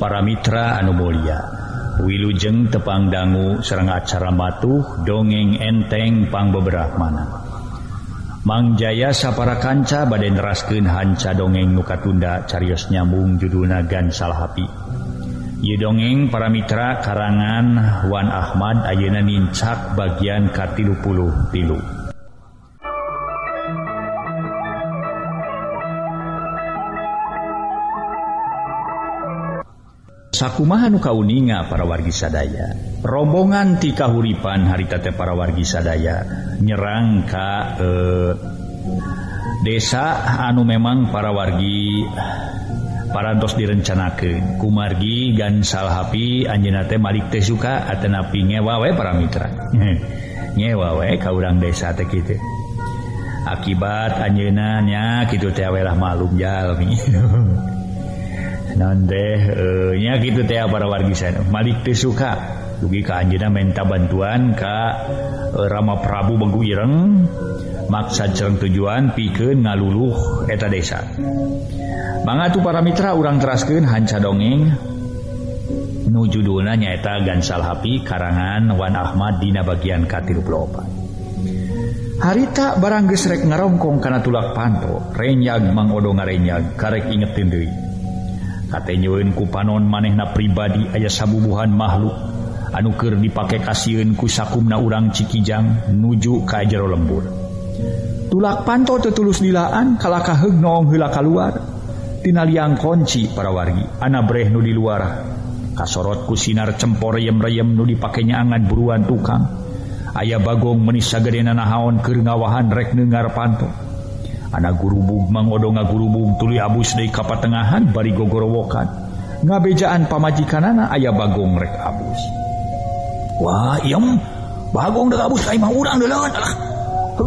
para Mitra Anomolia Wilujeng tepang dangu serrang acara matuh dongeng enteng pang beberapamana Mang Jaya sapara kanca badai neraskeun hanca dongeng nukatunda carios nyambung judulna gansal hapi Ye dongeng para Mitra karangan Wan Ahmad ayeuna nincak bagian katilu puluh pilu. sakumahan kauninga para wargi sadaya. Rombongan ti kahuripan haritate para wargi sadaya. Nyerang ka eh, desa anu memang para wargi paras direncanakan kumargi gansal happy Anjnate Malik teh suka Atenapi ngewawe para Mitra. Ngewawe kau urang desa teh gitu akibat Anjenanya gitu tewelah malum jalmi tehnya uh, gitu teh para wargi sana Malik teh suka. Dugi ke Anjina menta bantuan ka eh, Rama Prabu Bengku Ireng maksa cereng tujuan pikeun ngaluluh eta desa. Mangatu para mitra urang teraskeun hanca dongeng. Nu judulna nyaeta Gansal Hapi karangan Wan Ahmad dina bagian ka 34 harita barang gesrek ngarongkong karena tulak panto. Renyag mangodo ngarenyag. Karek ingetin deui. katanyun ku panon manehna pribadi ayah sabubuhan makhluk. Anukir dipakai kasihun ku sakumna urang Cikijang nuju ka jero lembur. Tulak panto tetulus dilaan kalakah hegnong hela keluar tina liang konci para wargi anak breh nu di luar. Kasorot ku sinar cempor yem-reyem nu dipakainya angan buruan tukang. Ayah bagong menisa gede nanahaon keur ngawahan rek dengar panto Ana gurubug mangodo nga gurubug tuli abus dari kapatengahan bari gogorowokan. Ngabejaan pamajikanana ayah bagong rek abus. Wah, iem. Bagong dek abus, ayah mah urang deleun. Alah,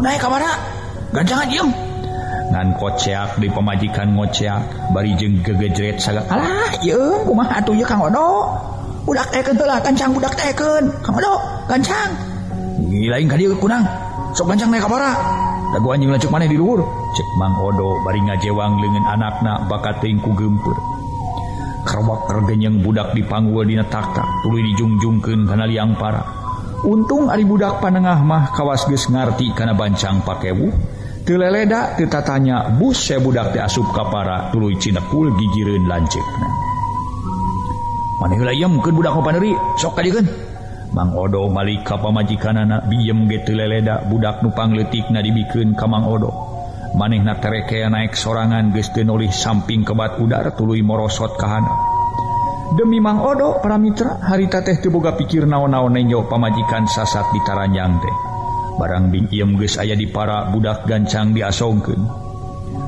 naik kamana? Ganjangan iem. Ngan koceak di pamajikan ngoceak. Bari jeng gegejret saga. Alah, iem. Kumaha atuh ya kang odo. Budak teken telah, kancang budak teken. Kang odo, kancang. Gilain kadieu kunang. Sok kancang naik kamana? lagu anjing lancuk maneh di luhur? Cek Mang Odo bari ngajewang lengan anakna bakat teuing ku gempur. Kerwak kergenyeng budak di panggul dina takta tuluy dijungjungkeun kana liang para. Untung ari budak panengah mah kawas geus ngarti kana bancang pakewu. Teu leleda teu tatanya bus saya budak teh asup ka para tuluy cinekul gigireun lanceukna maneh layeumkeun budak paneri sok kadikeun Mang Odo malika ka pamajikan anak biem gitu leleda budak nupang letik na dibikin ka Mang Odo. Maneh na tereke naik sorangan geste nulih samping kebat udara tului morosot kahana demi Mang Odo para mitra harita teh teboga pikir naon-naon nenjo pamajikan sasat di Taranjang teh. Barang bing iem geus aya di para budak gancang diasongkeun.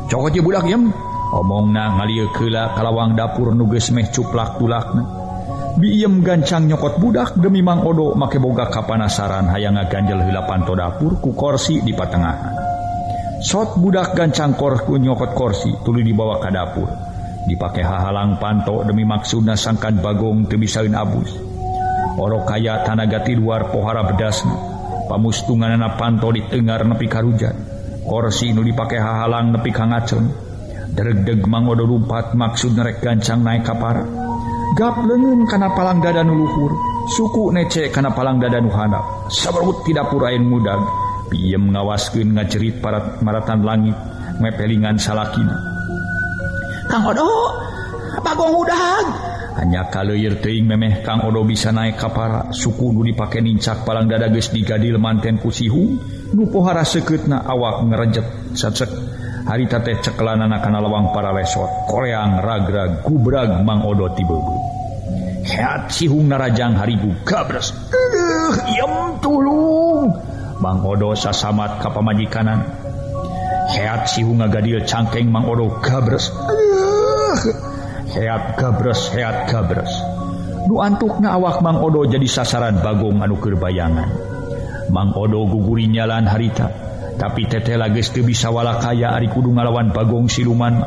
Cokot budak iem? Omong na ngalir kela kalawang dapur nuges meh cuplak tulakna biem gancang nyokot budak demi Mang Odo make boga kapanasaran hayang ganjel hilapan to dapur ku korsi di patengahan. Sot budak gancang korku nyokot korsi tulu dibawa ke dapur. Dipakai hahalang panto demi maksudna sangkan bagong tebisain abus. Oro kaya tanagati luar pohara bedasna pamustunganana panto di tengar nepi karujan. Korsi nu dipakai hahalang nepi kangaceng. Dereg-deg mangodo lumpat maksud nerek gancang naik kapara gap lengen kana palang dada nuluhur suku nece kana palang dada nuhanap sabarut tidak purain mudag. Piem ngawaskeun ngacerit para maratan langit mepelingan salakina. Kang Odo bagong udag hanya kaleuyeur teuing memeh Kang Odo bisa naik kapara suku nu dipake nincak palang dada geus digadil manten ku Sihung nu pohara sekeutna awak ngerejet sacek. Harita teh cekelan kana lawang para lesot koreang ragrag gubrag mang odo tibeubeuh heung narajang haribu kabras tulung. Bang Odo sasamat ka pamaji kanan heat siung ngagadil cangkeng Mang Odo kabras heat kabras heat kabras nu antukna awak Mang Odo jadi sasaran Bagong anukir bayangan. Mang Odo guguri nyalan harita tapi tete lagi bisa walakaya Ari Kudu ngalawan Bagong siluman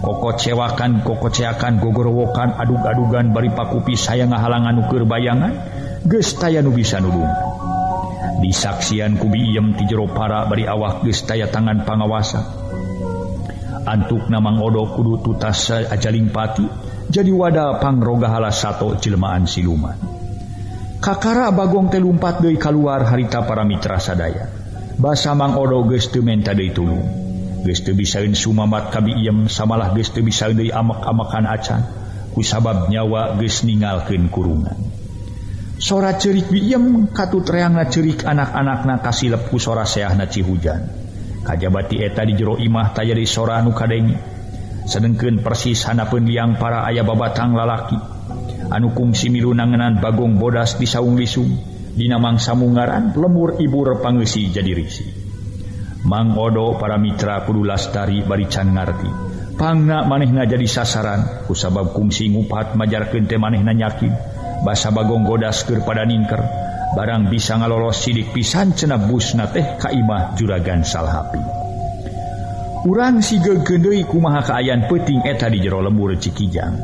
kokocewakan kokoceakan gogorowokan adug-adugan bari pakupi saya ngahalangan ukur bayangan gestaya nu bisa nulung. Disaksian kubi iem ti jero para bari awak gestaya tangan pangawasa. Antuk namang odo kudu tutas ajaling pati jadi wadah pangrogahala sato jelmaan siluman. Kakara bagong telumpat deui keluar harita para mitra sadaya. Basa mang odo geus teu menta deui tulung. geste bisain Sumamat kami ym samalah geste bisa dari amak-amakan acan. Ku sabab nyawa ges ningalkan kurungan. Sora cerik biem katut reangna cerik anak-anakna kasilep ku sora seahna cihujan. Kajabati eta di jero imah tayari sora nu kadengi. Sedengkeun persis hanapun liang para ayah babatang lalaki. Anu kungsi milu nangenan bagong bodas di saung lisung. Dina mangsa lemur ibu repangesi jadi risih Mang Odo para mitra kudu lastari bari can ngarti pangna manehna jadi sasaran kusabab kungsi ngupat majar kente manehna nyakin basa bagong godas keur pada ningker barang bisa ngalolos sidik pisan cenah busna teh kaimah juragan salhapi Urang sige deui kumaha keayaan peting eta di jero lembur Cikijang.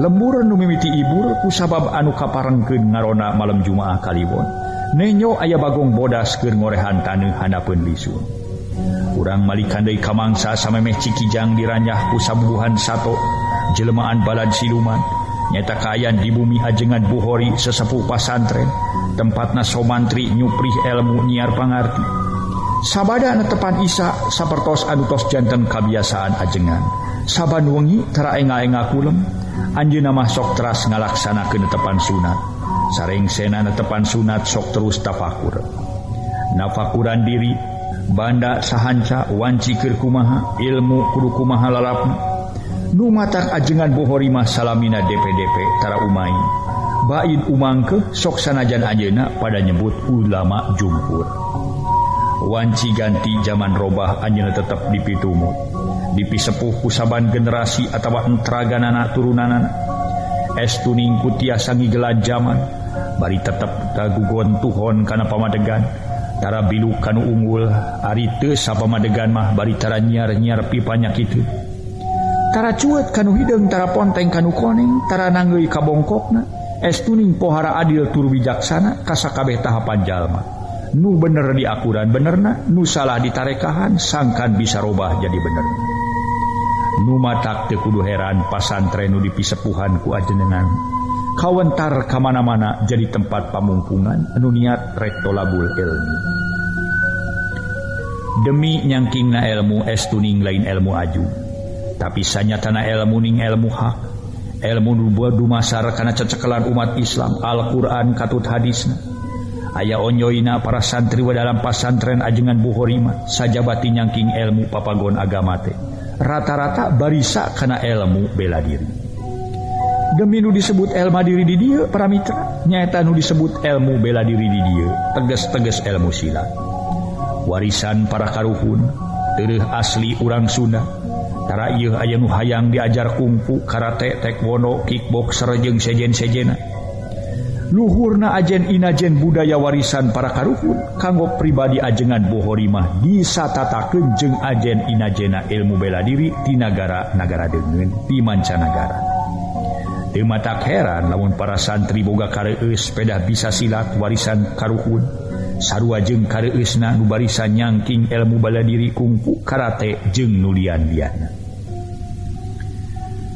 Lembur nu mimiti ibur kusabab anu kaparengkeun ngarona malam Jumaah Kaliwon. Nenyo aya bagong bodas keur ngorehan taneuh handapeun lisun. kurang Malikandai Kamangsa samemeh Cikijang diranyah pusabuhan satu jelemaan balad siluman. Nyata kayan di bumi ajengan Buhori sesepuh pasantren. Tempatna somantri nyuprih ilmu nyiar pangarti. Sabada netepan Isa sapertos anutos jantan kebiasaan ajengan. Saban wengi tera enga-enga kulem. Anjeuna mah sok teras ngalaksanakeun netepan sunat. Sareng sena netepan sunat sok terus tafakur. Nafakuran diri banda sahanca wancikir kumaha ilmu kudu kumaha lalap numatak ajengan bohorimah salamina DPDP tara umai. Bain umangke sok sanajan ajena pada nyebut ulama jumpur wanci ganti zaman robah anjena tetap dipitumu. Dipisepuh kusaban generasi atawa entraganana turunanan es tuning ku tiasa ngigelan zaman bari tetep kagugon tuhon kana pamadegan. tara biluk kanu unggul ari teu sapamadegan mah bari tara nyiar-nyiar pipanya kitu tara cuet kanu hidungtara ponteng kanu koningtara nanggeuy kabongkokna es tuning pohara adil tur bijaksana kasakabeh tahapan jalma. Nu bener di akuran benerna nu salah ditarekahan sangkan bisa robah jadi bener. Nu matak teu kudu heran pasantren nu dipisepuhan ku ajenengan. kawentar kemana-mana jadi tempat pamungkungan. Anu nuniat rektolabul ilmu demi nyangking na ilmu estuning lain ilmu aju. Tapi sanya tanah ilmu ning ilmu hak. Ilmu nubuah dumasar karena cecekelan umat Islam. Al-Quran katut hadisna. Ayah onyoina para santri wa dalam pasantren ajengan buhorima sajabati nyangking ilmu papagon agamate rata-rata barisa karena ilmu bela diri. Geminu disebut elma diri di dia paramitra. Nyatanu disebut ilmu bela diri di dia. Teges-teges ilmu silat warisan para karuhun tereh asli urang iya aya nu hayang diajar kungfu karate taekwondo kickboxer jeung sejen-sejena. Luhurna Ajen Inajen budaya warisan para karuhun kanggo pribadi ajengan bohorimah disatataken jeung Ajen Inajena ilmu bela diri di negara-nagara deungeun di mancanagara. mata heran namun para santri boga kareus pedah bisa silat warisan karuhun. sarua jeung kareusna nu barisan nyangking ilmu bala diri kungfu karate jeung nulian diana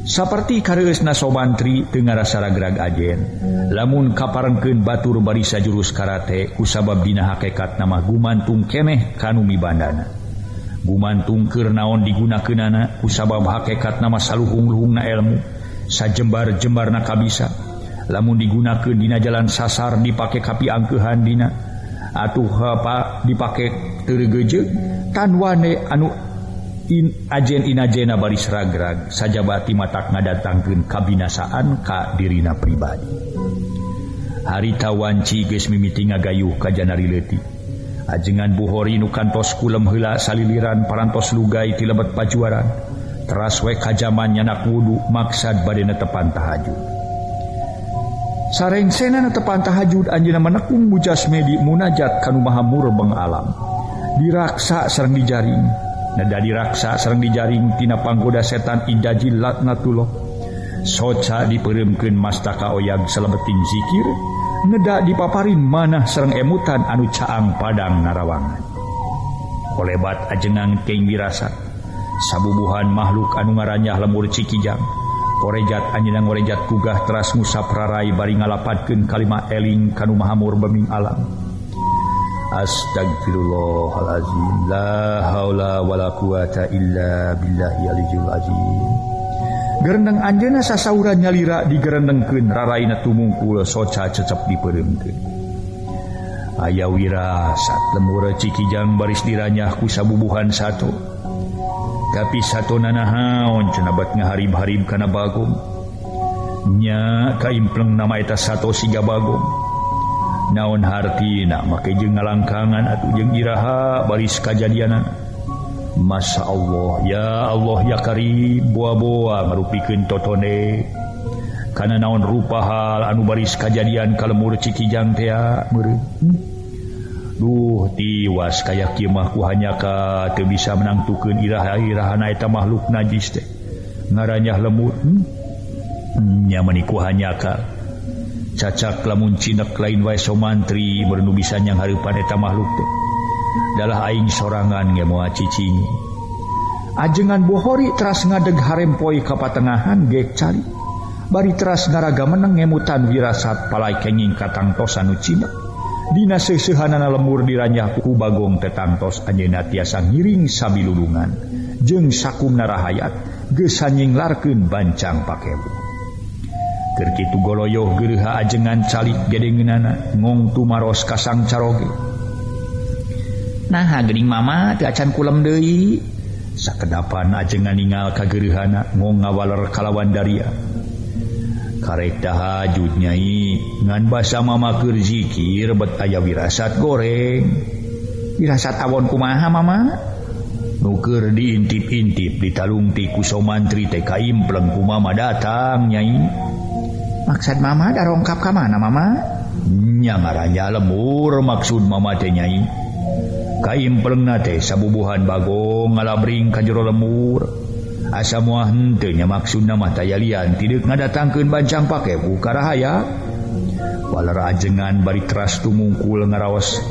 seperti kareusna sobantri tengah rasa ragrag ajen lamun kaparengkeun batur barisa jurus karate kusabab dina hakekat nama gumantung keneh kanumi bandana gumantung keur naon digunakeunana kusabab hakekat nama saluhung-luhungna ilmu. sajembar-jembar naka bisa. Lamun digunakan Dina jalan sasar dipakai kapi angkehan Dina. Atuh apa dipakai tergeje tanwane anu in ajen inajena baris ragrag saja bati matak ngadatangkeun kabinasaan ka dirina pribadi. Harita wanci geus mimiti ngagayuh ka janari leutik ajengan Buhori nu kantos kulem heula saliliran parantos lugai ti lebet pajuaran teraswe kajaman nyanak wudhu maksad badena tepan tahajud. Sareng sena tepan tahajud anjina menekung mujas medi munajat kanu maha murbeng alam. Diraksa serang dijaring. Nada diraksa serang dijaring tina panggoda setan idaji latnatullah soca diperemkeun mastaka oyag selebetin zikir. Neda dipaparin manah serang emutan anu caang padang narawangan. Kolebat ajengang keng dirasat sabubuhan makhluk anu ngaranyah lemur Cikijang. Korejat anjinang ngorejat kugah teras musap rarai bari ngalapatkeun kalimat eling kanu mahamur beming alam. Astagfirullahalazim la haula wala quwata illa billahi alijul azim. Gerendeng anjeuna sasaura nyalira digerendengkeun raraina tumungkul soca cecep dipereumkeun wira wirasat lemur Cikijang baris diranyah ku sabubuhan satu. tapi satu nanahaon cenabat ngaharib-harib karena bagumnya kaimpleng namaeta satu siga bagum. Naon hartina make jeung ngalangkangan atuh jeung iraha baris kajadianan. Masya Allah ya Allah ya Karim buah-boa ngarupikeun totone. Karena naon rupa hal anu baris kajadian kalemur mur Cikijang tea meureun. Duh tiwas kayak kimahku hanyakah tuh bisa menangtukan irah-irahana eta makhluk najis teh. Ngaranya lemut hmm? Hmm, nya meniku hanyakah cacak lamun cinek lain wae somantri bernu bisa yang harapan eta makhluk teh. Dalah aing sorangan ge moa cicing ajengan bohori teras ngadeg harempoi ka patengahan gek cari bari teras ngaraga meneng ngemutan wirasat palai kenging katangtosan nu cinek. Dina sesehanana lemur diranyahku Bagong tetantos Anjena tiasa ngiring sabilulungan. Jeung sakum narahayat gesanying larkeun bancang pakewu. Kerkitu goloyoh geureuha ajengan calik gedengenana ngongtu ka kasang caroge. Nah geuning mama acan kulem deui. Sakedapan ajengan ningal kagerhana ngong ngawaler kalawan daria. karek tahajudnyai ngan basa Mamakir dzikir bet aya wirasat goreng. Wirasat awon kumaha Mama? Nuker diintip-intip ditalungti kusomantri TKM pelengku Mama datang nyai. Maksud Mama darongkap ka mana Mamanya lemur maksud Mama teh nyai. Kaim peleng sabubuhan Bagong ngalabring ka jero lemur. asa muanya maksud nama tayalian tidak ngadatangkan bancang pakai bukarahaya. Walara ajengan bari keras tumungkul ngaraos.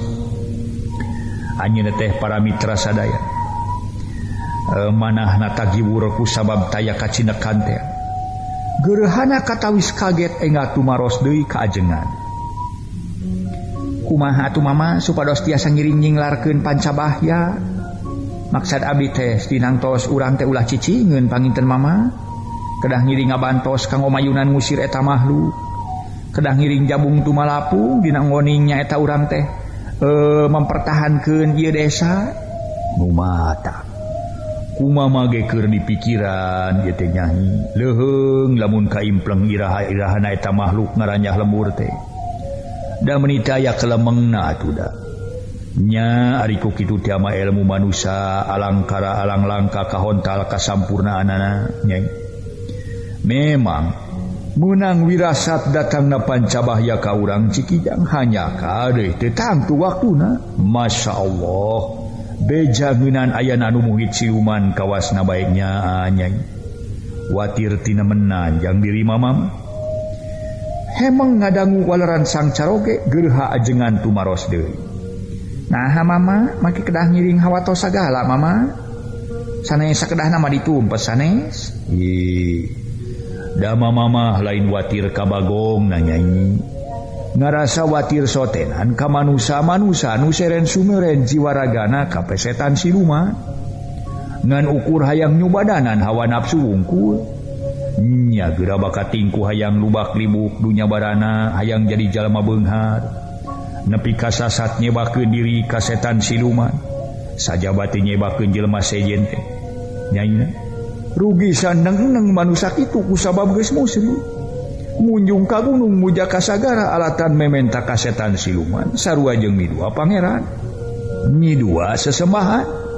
Hanya teh para mitra sadaya. E, manah natagiwurku sabab taya kacina kante gerhana katawis kaget enggak tumaros deui kaajengan kumaha atuh mama supados tiasa ngiring-nyinglarkeun pancabahya? maksud Abi teh dinantos urang teh ulah cicingun panginten mama. Kedah ngiring ngabantos kanggo mayunan musir eta mahlu. Kedah ngiring jabung tumalapu dina ngoningnya eta urang teh. Eh, e, mempertahankan ieu desa. Mumata kuma mageker di pikiran dia teh nyahi leheng lamun kaimpleng iraha irahana eta makhluk ngaranyah lembur teh. Da menitaya kelemengna atuh da. nya Ariku Kitu tiama ilmu manusia alangkara alang langka kahontal kasampurnaan anaknya memang menang wirasat datang na pancabahya ka urang Cikijang hanya kade tetangtu waktu na Masya Allah bejagunan ayah anu muhid siuman kawas na baiknya anyai watir tina menanjang diri mamam. Hemang ngadangu walaran sang caroge gerha ajengan tumaros deui. Nah mama maki kedah ngiring hawato sagala mama. Sanes kedah nama ditumpes sanes Dama mama lain watir kabagong nanyanyi ngarasa watir sotenan ka manusa manusa nu seren sumeren jiwaragana ka pesetan si rumah. Ngan ukur hayang nyubadanan hawa nafsu wungkul. Nya gerabaka tingku hayang lubak libuk dunya barana hayang jadi jalma benghar. nepi kasasat nyebaku diri kasetan siluman. Saja bati nyebaku jelma sejente nyanya rugi saneng-neng manusia itu kusabab geus musri munjung ka gunung muja kasagara alatan mementa kasetan siluman. Sarua jeung midua pangeran midua sesembahan.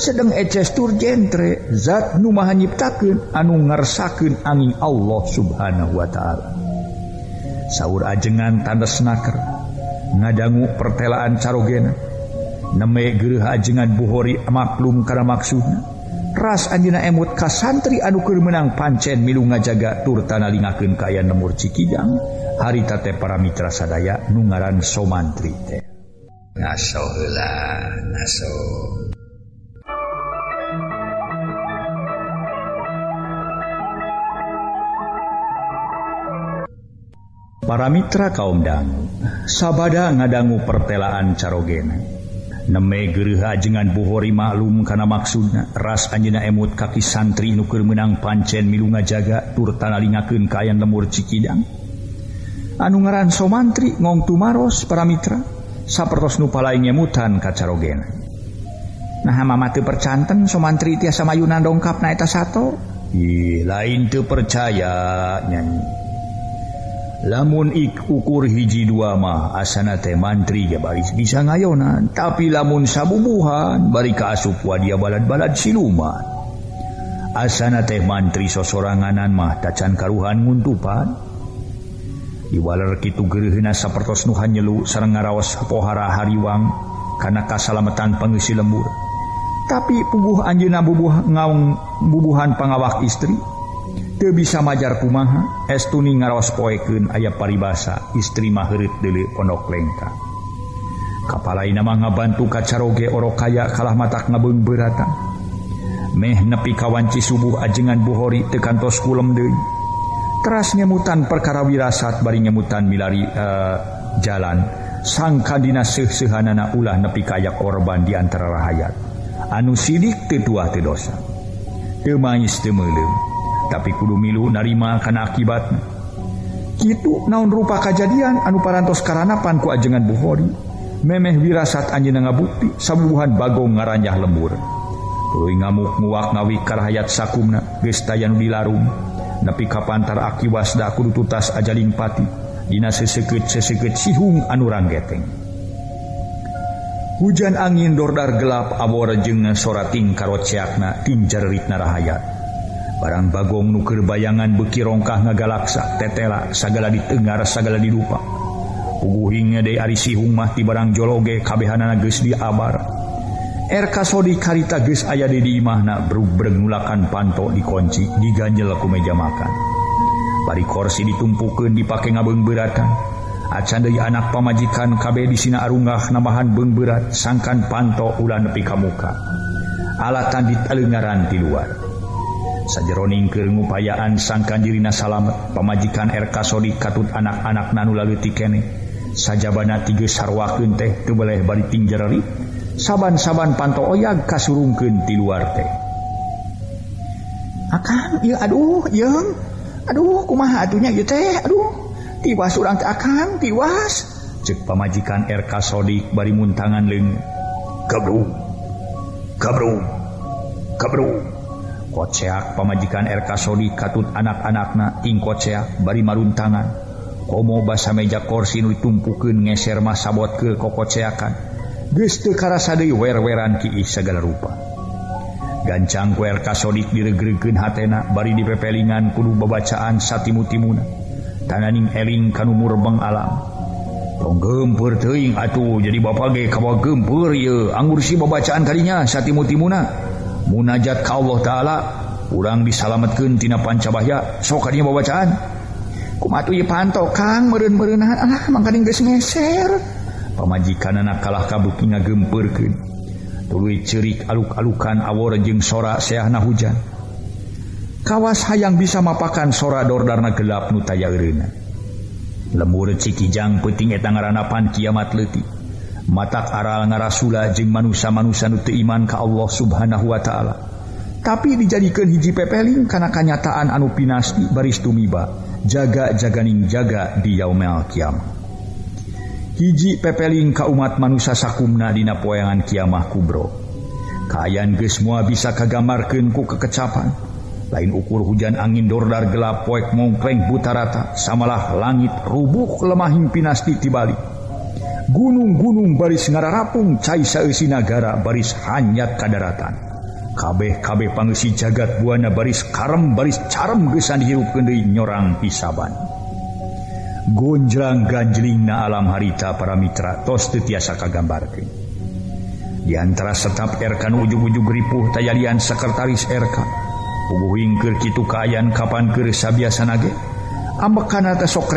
Sedang eces tur jentre zat nu maha nyiptakeun anu ngersakeun angin Allah subhanahu wa ta'ala. Saur ajengan tandas naker ngadanggu pertelaan carogena. Neme Gerhajengan Buhori maklum karena maksudnya ras Anjina emut kas santri anukir menang pancen milu ngajaga tur tanalingaken kaya nemur Cikidang. Harita teh para mitra sadaya nungaran somantri teh. Nasola naso para mitra kaum dangu sabada ngadangu pertelaan carogena. Neme geruha jengan buhori maklum karena maksudna ras anjena emut kaki santri nuker menang pancen milu ngajaga tur tanalingakeun kayan lemur cikidang. Anu ngaran somantri ngong tumaros para mitra sapertos nu palaing nyemutan ka carogena. Nah mama teu percanten somantri tiasa mayunan dongkap naeta sato? Ih, lain teu percaya nyanyi. lamun ik ukur hiji duamah asana teh mantri ya baris bisa ngayonan. Tapi lamun sabubuhan bari kaasup wadia balad-balad siluman. Asana teh mantri sosoranganan mah tacan karuhan nguntupan. Diwaler kitu gerehna sapertos nu hanyelu sareng ngaraos pohara hariwang kana kasalamatan pengisi lembur. Tapi puguh anjeunna bubuh ngaung bubuhan pangawak istri. teu bisa majar kumaha estuni ngaros poekeun aya paribasa istri mah heureut deuleu pondok lengka. kapalaina nama ngabantu kacaroge oro kaya kalah matak ngabeng beratan. Meh nepi kawanci subuh ajengan buhori tekantos kulem deui. Teras nyemutan perkara wirasat bari nyemutan milari uh, jalan sangka dina seuh-seuhanana ulah nepi kaya korban di antara rahayat. Anu sidik teu tua teu dosa. Teu manis teu meuleum tapi kudu milu narima karena akibat. Gitu naon rupa kejadian anu parantos karanapan ku ajengan buhori memeh wirasat anjeunna ngabukti sabuhan bagong ngaranjah lembur. Tuluy ngamuk nguak ngawi karahayat sakumna geus tayan dilarum. Nepi ka pantar akiwasda kudu tutas ajaling pati dina sesekeut sesekeut sihung anu ranggeteng hujan angin dordar gelap awor jeung sorating karoceakna tinjar ritna rahayat. barang Bagong nuker bayangan bekirongkah ngagalaksa tetela sagala di Tenggara segala dilupa puguhingnya De Ari Sihumah di barang jologe kabehana geus di Abar RK er Sodi karita geus aya di imahna nulakan panto dikunci diganjel ku meja makan. Bari korsi ditumpukeun dipake ngabeng beratan acan deui anak pamajikan KB di Sina Arunggah nambahan beung berat sangkan panto ulah nepi ka muka. Alatan di ti di luar. sajeroning ngupayaan sangkan dirina salamet pemajikan RK er Sodi katut anak-anak nanu lalu tikene sajabana tiga sarwakeun teh teu boleh bari tinjereri. Saban-saban panto oyag kasurungkeun ti luar teh. Akan ieu aduh yeung aduh kumaha atunya ieu teh aduh. Tiwas urang teh akan tiwas cek pamajikan er RK Sodik bari muntangan leung kabrung kabrung kabrung koceak pemajikan RK Sodi katut anak-anakna ting koceak bari maruntangan. Komo basa meja korsi nu ditumpukeun ngeser mah sabot ke kokoceakan geus teu karasa deui wer-weran ki segala rupa. Gancang ku RK Sodik diregregeun hatena bari dipepelingan kudu babacaan satimu-timuna. Tananing eling kanu murbeng alam. Tong gempur teuing atuh jadi bapak ge kawa gempur ye anggur si babacaan kadinya satimu-timuna. munajat ka Allah ta'ala. Kurang disalamatkantina pancabahya. Sokanya bacaan panto Kang meren-merenahan ah geus ngeser. Anak kalah kabukinya gemperkeun. Tulu cerik aluk-alukan awor jeung sora seahna hujan. Kawas hayang bisa mapakan sora dordarna gelap nu taya eureuna lemur cikijang penting eta kiamat leutik. mata aral ngarasula jeung manusia-manusia nutu iman ka Allah subhanahu Wa ta'ala. Tapi dijadikan hiji pepeling karena kanyataan anu pinasti baris tumiba jaga-jaganing jaga di yaumel kiamah. Hiji pepeling ka umat manusia sakumna dina poyangan kiamah kubro. Kaayaan ge semua bisa kagamarkan ku kekecapan. Lain ukur hujan angin dordar gelap poek mongkleng butarata samalah langit rubuh lemahing pinasti tibalik. gunung-gunung baris ngararapung saeusi nagara baris hanyat kadaratan. Kabeh-kabeh pangesi jagat buana baris karem baris carem gesan dihirup kendai nyorang pisaban. Gonjrang ganjlingna alam harita para mitra tos tetiasa kagambarkeun. Di antara setap RK nu ujung-ujung ripuh tayalian sekretaris RK puguhing keur kitu kaayaan kapan keur sabiasa nage ambek kana teh sok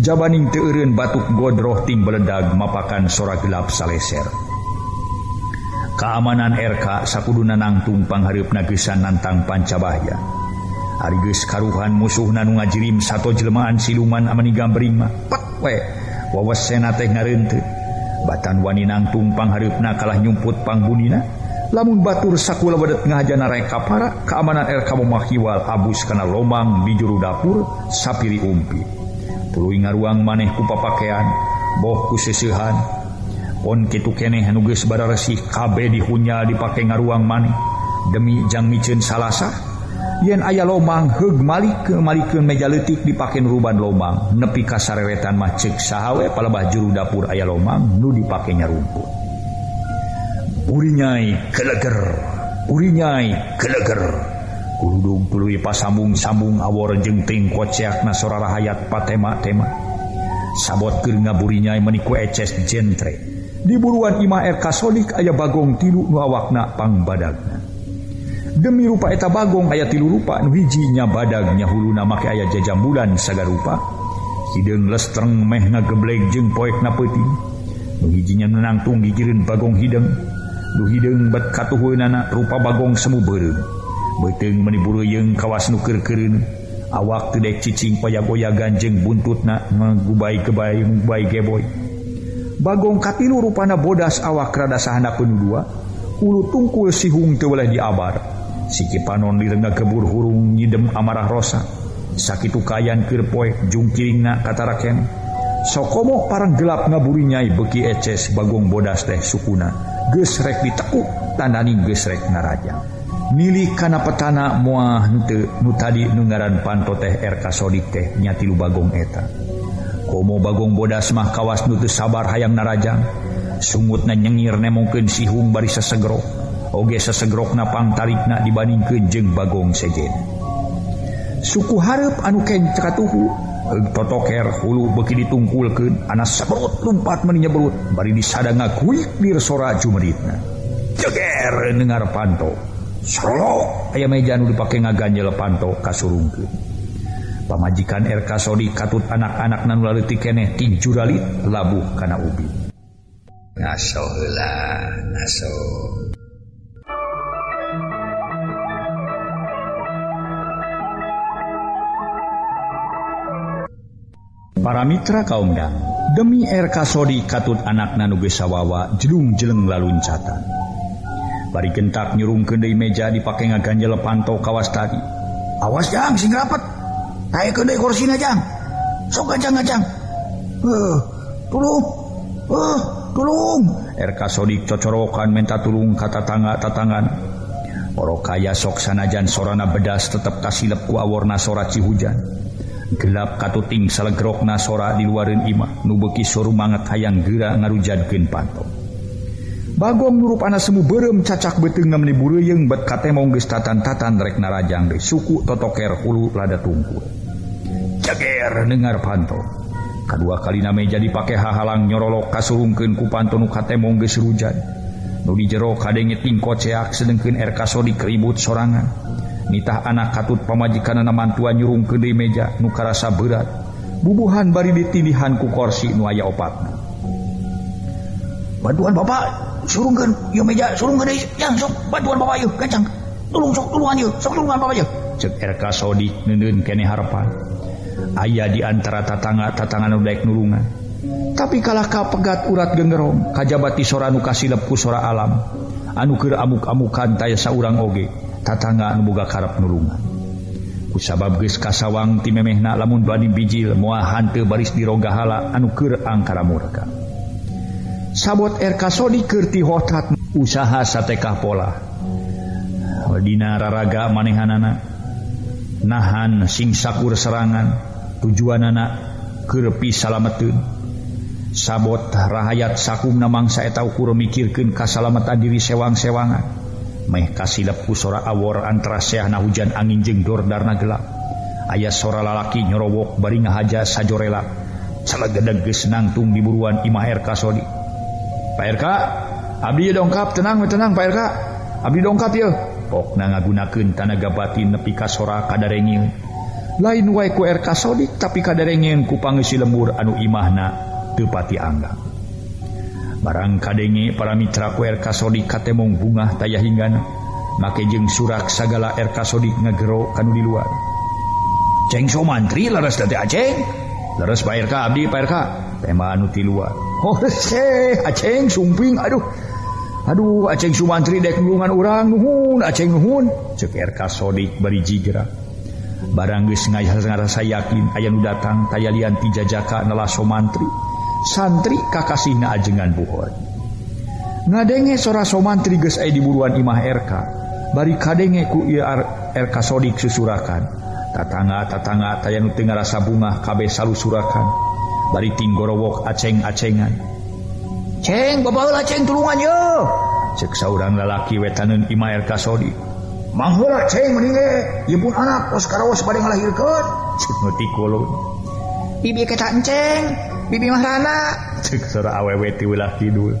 jabaning teurun batuk godroh tim beledag mapakan sora gelap saleser. Keamanan RK sakuduna nangtung panghareup nagesan nantang pancabahya. Arigus karuhan musuh nanu ngajirim satu jelmaan siluman amani gambring mah. Patwe wawas Wawasena teh ngareunteut batan wani nangtung panghareupna kalah nyumput pangbunina lamun batur sakula badet ngahajana nareka para keamanan RK memakiwal abus kana lomang di juru dapur sapiri umpi. tulu ngaruang maneh kupapakean bohku sesehan. On kitu keneh nuges bara resih kabeh dihunya dipake ngaruang maneh. Demi jang micin salahsa yen aya lomang heg malik ke malikeun meja leutik dipake ruban lomang. Nepi ka sareretan mah ceuk sahawe palebah juru dapur aya lomang nu dipake nyarumput urinyai keleger urinyai keleger. dugpului pasambung-sambung awor jengting koceak nasora hayat patema-tema sabot ke ngaburinya meniku eces jentre. Diburuan Ima R Kasolik aya Bagong tilu nuawakna pang badagna. Demi rupa eta Bagong ayat tilu rupa nuhijinya badagnya huluna make ayah jajam bulan saga rupa. Hidung lestreng meh ngageblek jeng poek na peti nuhijinya menangtung gigirin Bagong hidung duhidung bat katuhueunana rupa Bagong semu berem beteng meniburu yeng kawas nukerkerin awak kedek cicing paya-goya ganjeng buntut na mengubai kebai ngubai geboy. Bagong katilu rupana bodas awak rada sahana penuh dua ulu tungkul sihung teu boleh diabar. Siki panon direngga kebur hurung nyidem amarah rosa. Sakitu kayan kirpoe jungkiringna na raken sokomo parang gelap ngaburi nyai beki eces bagong bodas teh sukuna. Gesrek ditekuk tandaning gesrek narajang milih kana petana mua hente nu tadi nunggaran panto teh RK Sodik teh nyatilu Bagong eta. Komo Bagong bodas mah kawas nutu sabar hayang narajang sumutna nyengir nemongkeun sihung bari sesegro oge sasegrokna pangtarikna dibandingkeun jeung Bagong sejen. Suku hareup anu kencatuhu totoker hulu beki ditungkulkeun anak sabrut lumpat menyebrut bari disada kuik dir sora jumeritna. Jeger dengar panto Solo. Aya mejanu dipakai ngaganjel panto kasurungku pamajikan er RK Sodi katut anak-anak nan laleutik keneh ti juralit labuh kana ubi. Ngaso heula ngaso Para mitra kaum demi er RK Sodi katut anak nanuge sawawa jelung jeleng laluncatan. bari gentak nyurung kedai meja dipakai ngaganjal panto kawas tadi. Awas jang sing rapat. Naik kedai kursi jang. Sok ajang ajang uh, eh, tulung. Uh, tulung. RK Sodik cocorokan minta tulung kata tangga tatangan. Oro kaya sok sanajan sorana bedas tetap kasih ku awarna sora cihujan. Gelap katuting salegrok sora di luarin imah. Nubeki sorumangat hayang gera ngarujadkeun pantau. Bagong nurup anak semu berem cacak betengam yang bet kate mau geus tatan-tatan rek narajang deui suku totoker hulu lada tungkul. Jager dengar panto. Kedua kali meja jadi pakai hahalang nyorolok kasurungkeun ku panto nu kate mau geus rujan. Nu di jero kadenge tingko ceak sedengkeun RK kaso dikeribut sorangan. Nitah anak katut pamajikan mantuan mantua nyurungkeun deui meja nu karasa berat. Bubuhan bari ditindihan ku korsi nu aya opatna. Bantuan bapak surungkan yuk meja surungkan yuk yang sok bantuan bapak yuk kencang tulung sok tulungan yuk sok tulungan bapak yuk cek RK Sodik nendun kene harapan ayah di antara tatangga tatangan udah nulungan. Tapi kalah ka pegat urat gengerong kajabati sora nu kasilep sora alam. Anu keur amuk-amukan taya saurang oge tatangga anu boga karep nulungan. Kusabab geus kasawang ti memehna lamun bani bijil moal hanteu baris dirogahala anu keur angkara murka. sabot RKsodikirtihot usaha satekah pola. Dina raraga manehanana. Nahan sing sakur serangan. Tujuan anak kepi salametun sabot rahayat sakumna mangsa eta ukur mikirkeun kasalamatan diri sewang-sewangan. Meh kasilapku sora awor antara seahna hujan angin jeung dordarna gelap. Ayah sora lalaki nyorowok bari ngahaja sajorela. Salegedeg geus nangtung di buruan imah RK Sodi PRK Abdi dongkap tenang tenang PRK Abdi dongkap ya. Pokna ngagunakeun tanaga batin nepi ka sora kadarenging. Lain wae ku RK Sodik tapi kadarengin ku pangisi lembur anu imahna teu pati anggang barang kadenge para mitra ku RK Sodik katemong bungah tayah hinggana make jeung surak sagala RK Sodik ngagero kanu di luar. Ceng so mantri leres dati aceng leres Pak RK Abdi Pak RK temahuti luar. Oh, aceng sumping aduh. Aduh aceng Sumantri dekungan orang nuhun aceng nuhun. Cekerka sodik bari jigra. Barang geus ngarasa yakin aya nu datang tayalian ti jajaka nela somantri santri kakasihna ajengan buhon. Ngadenge sora somantri geus aya diburuan imah RK bari kadenge ku ieu RK sodik susurakan. Tatangga tatangga tayanu teu ngarasa bungah kabeh salusurakan. bari gorowok aceng-acengan ceng babalah ceng tulungan yo. Cek saurang lalaki wetanun Imail Kasodi. Manghula ceng mendinge ibu anak pos karawas bade ngalahirkeun. Cek ngeutik kolon bibi kita enceng bibi mahrana cek sora awewe ti wilah kidul.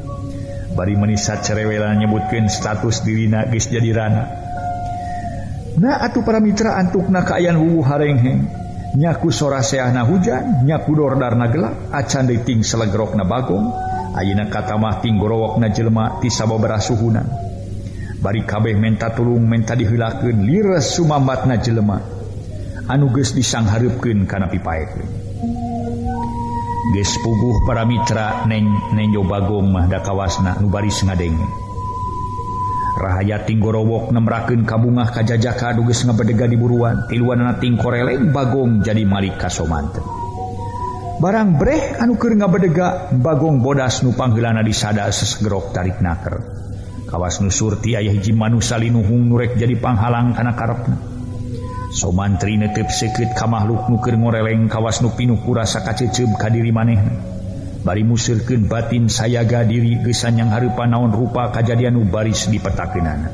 Bari menisat cerewela nyebutkeun status dirina geus jadi rana. Nah atuh para mitra antukna kaayaan wuwu harengheng nyaku sora seahna hujan nyakudordarna gelap acan deting selegrok na Bagong Ayeuna katamahting gorowok na jelma tisababara suhunan. Bari kabeh menta tulung menta dihilakeun lires sumambatna jelema. Anu geus disangharepkeun kana pipaekeun. Geus puguh para mitra neng nenyo bagong mah dakawasna nu baris ngadenge Rahayati gorowok nembraken kabungah kajjaka duges ngebedega di buruan. Tiluanting koreleng Bagong jadi Malika Somanten. Barang Breh anuker ngabedega Bagong bodas nupanggelana disada sesegerok tarik naker. Kawas nu surti ayah hiji manusianuhung nurek jadi panghalang kana karepna. Somantri netip sekit ka makhluk nuker ngoreleng kawas nu pinuh kurasa kaceceb kadiri maneh bari musirken batin sayaga diri gesan yang harupa naon rupa kajadian Ubaris di petakenana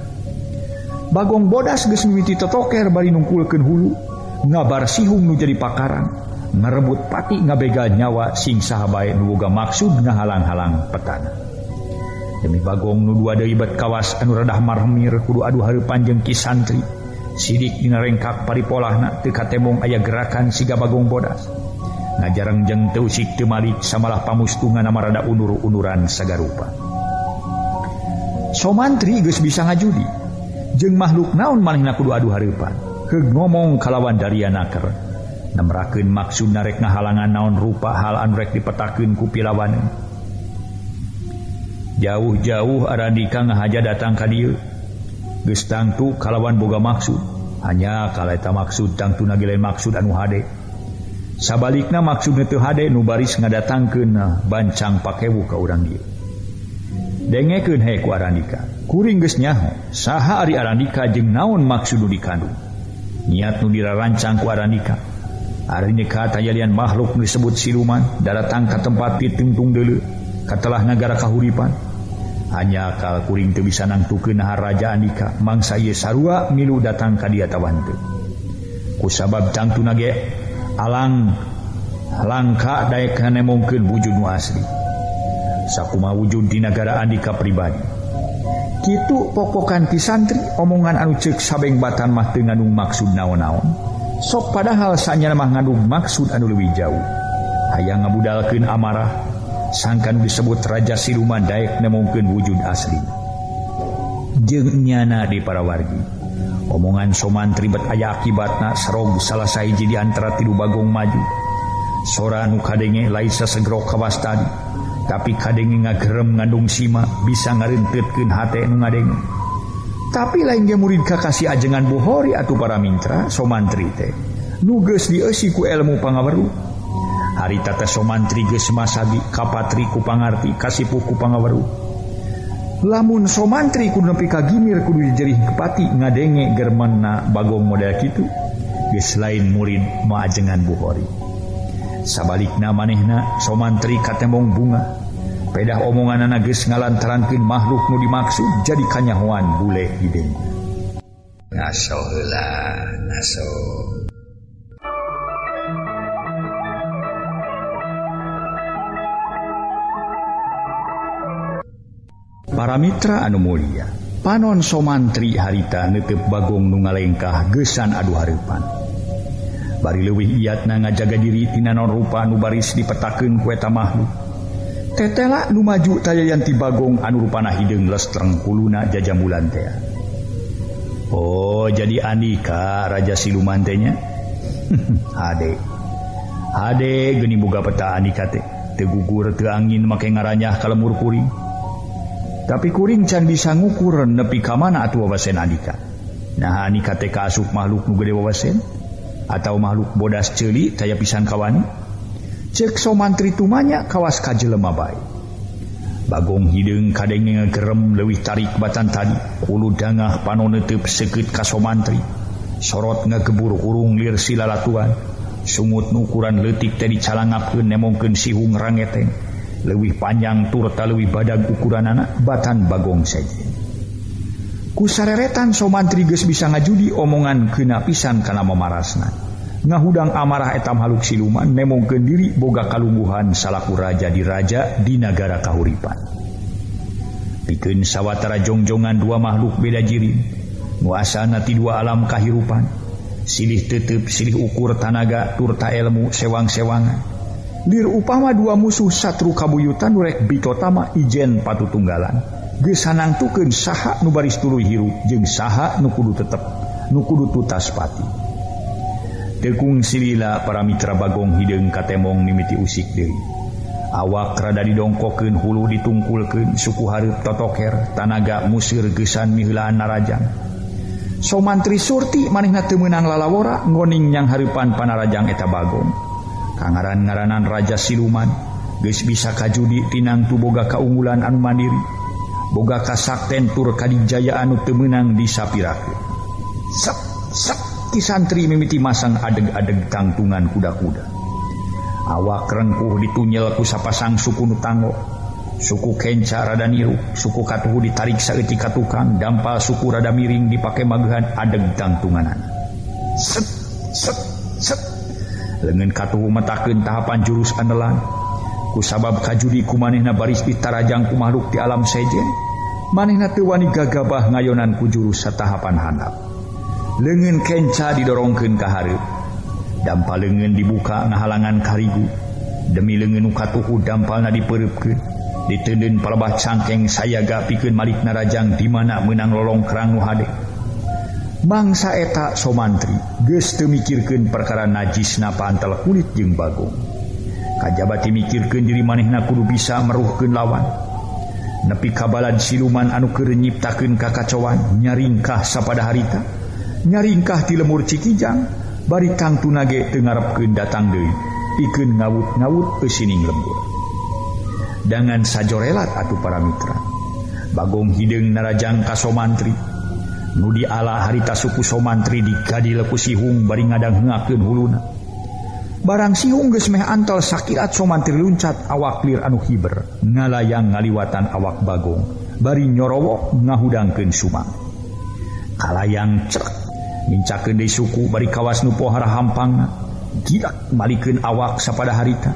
Bagong bodas geswiti tetoker bari nungkulkeun hulu ngabar sihum nu jadi pakaran ngarebut pati ngabegal nyawa sing sahabat nuga maksud ngahalang-halang petana. Demi Bagong nu dua deui bet kawas anu radah marmir kudu aduh hari panjang ki santri sidik dina rengkak paripolahna na teka aya ayah gerakan siga Bagong bodas. jarang-jeng teusik Temalik samalah pamustungan namarada unur-unuran sagarupa. Somantri geus bisa ngajudi. Jeng makhluk naon manehna kudu adu harepan keug ngomong kalawan Daria naker Nemrakeun maksud narek ngahalangan naon rupa hal anu rek dipetakeun ku kupilawan jauh-jauh aradika ngahaja datang ka dieu. Geus tangtu kalawan boga maksud. Hanya kaleta maksud tangtu nagilain maksud anu hade. sabaliknya maksudnya tuh hade nubaris ngadatang ke eh, bancang pakewu ke orang dia dengekeun he ku Arandika kuring geus nyaho saha ari Arandika jeung naon maksud dikandung niat nu dirarancang ku Arandika ari nikah makhluk nu disebut siluman datang ka tempat pitungtung deuleu katelah nagara kahuripan. Hanya kal kuring teu bisa nangtukeun raja Andika mangsa ieu sarua milu datang ka dia tawantu ku sabab tangtuna ge alang langka dayekane mungkin wujud nu asli. Sakuma wujud di negara Andika pribadi. Gitu pokokanti santri omongan anu cek sabeng batan mah teu ngandung maksud naon-naon. Sok padahal sanya mah ngandung maksud anu leuwih jauh. Hayang ngabudalkeun amarah sangkan disebut raja siluman daek mungkin wujud asli. Jeung nyana di para wargi omongan soman ribet aya akibatna serog salah jadi antara tilu Bagong maju. Sora nu kadenge Laisa segro kawastadi tapi kadenge ngagerem ngandung sima bisa ngarintitkeun hate nu ngadenge. Tapi lain ge murid kakasih ajengan bohori atau para mintra somantri teh nuges dieusi ku ilmu pangaweru. Haritata somantri geus masadi kapatri ku pangarti kasipuh ku pangaweru. lamun somantri kudu nepi ka Gimir kudu dijerih kepati ngadenge germana bagong model kitu geus lain murid maajengan Bukhari. Sabalikna manehna somantri katembong bunga pedah omongan anak geus ngalantarankeun makhluk nu dimaksud jadi kanyahoan bule hideng ngaso heula ngaso para Mitra anu Mulia. Panon somantri harita nutup Bagong nungalengkah gesan aduh Harpan bari lewih iatna ngajaga diri tina non rupa anu baris dipetakeun kueta makhluk tetela nu maju tayayanti Bagong anu rupana hideung lestreng kuluna jajam bulan Oh jadi Andika Raja silumantenya Ade Ade geni buka peta Andika teh tegugur teangin make ngaranyah kalemur kuring. tapi kuring can bisa ngukur nepi ka mana atuh wawasen Andika nah Andika teh kaasup makhluk nu gede wawasen? Atau makhluk bodas celi taya pisan kawan cek so mantri tumanya kawas ka jelema bae. Bagong hidung kadenge gerem leuwih tarik batan tadi. Kulu dangah panoneuteub sekeut kaso mantri. Sorot ngegebur urung lir silalatuan sungut nukuran letik tadi calangapkeun nemongkeun sihung rangeteng. lebih panjang turta lebih badag ukuran anak batan Bagong saja. Kusareretan somantriges bisa ngajudi omongan kena pisan karena memarasna. Ngahudang amarah etam haluk siluman nemong kendiri boga kalungguhan salaku raja di raja di negara kahuripan. Bikin sawwatara jongjongan dua makhluk beda jirim muasanati dua alam kahirupan. Silih tetep silih ukur tanaga turta ilmu sewang-sewangan. Dir upama dua musuh satru kabuyutan durek bitotama Ijen patu tunggalan gesanang tuken saha nubaris tulu hirup jeung saha nukudu tetep nukudu tutaspati tekung silila para mitra bagong hidung katemong mimiti usik diri awak rada didongkokeun hulu ditungkulkeun suku hareup totoker tanaga musir gesan mihilaan narajang somantri surti manehna teu meunang lalawora ngoning nyang hareupan panarajang eta bagong. Tangaran ngaranan Raja Siluman geus bisa kajudi Tinang tuboga kaunggulan anu Mandiri. Boga kasakten tur Kadijaya anu teu temenang di sapiraku. Santri mimiti masang adeg-adeg tangtungan kuda-kuda. Awak rengkuh ditunyelku sapasang suku Nutango suku Kenca rada niru suku katuhu ditarik seketika tukang dampal suku rada miring dipakai magehan adeg tangtunganan. Set set set lengan katuhu metakeun tahapan jurus andalan. Ku sabab kajudi ku manehna baris ditarajang ku makhluk di alam sejen manehna teu wani gagabah ngayonan ku jurus satahapan handap. Lengan kenca didorongkeun ka hareup dampal lengan dibuka ngahalangan karigu. Demi lengan katuhu dampalna dipeureupkeun ditendun palebah cangkeng sayaga pikeun malik narajang di mana menang lolong kerang nu hade. mangsa eta somantri geste mikirkan perkara najisna pantal kulit jeung Bagong. Kajjabati mikirkan diri manehna kudu bisa meruhkan lawan. Nepi kabalan siluman anu kerenyiptakan kakacauan nyaringkah sapada harita? Nyaringkah di lemur Cikijang? Bari Kang tunage tengarapkan datang Dewi ikan ngawut-ngawut pesining lembur. Dengan sajorelat atau para mitra. Bagong hidung narajang kasomantri nudi Allah harita suku somantri dikadi leku sihung bari ngadangken huluna. Barang sihung geus meh antal sakirat somantri luncat awak lir anu hiber ngalayang ngaliwatan awak Bagong bari nyorowok ngahudangkeun Sumang. Kalayang cerk mincaken deui suku bari kawas nu pohara hampang gidak balikin awak sapada harita.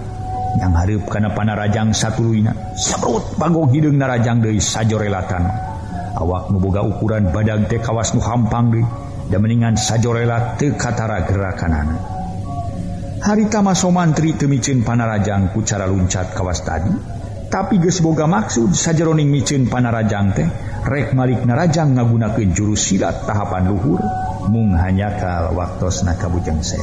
Yang hareup kana panarajang satuluyna sabrut bagong hidung narajang deui sajorelatan awak nuboga ukuran badag teh kawas nu hampang deui dan mendingan sajorela teu katara gerakanana harita maso mantri teu miceun panarajang ku cara luncat kawas tadi tapi geus boga maksud sajeroning miceun panarajang teh rek malik narajang ngagunakeun jurus silat tahapan luhur mung hanyakal waktos nakabujeng se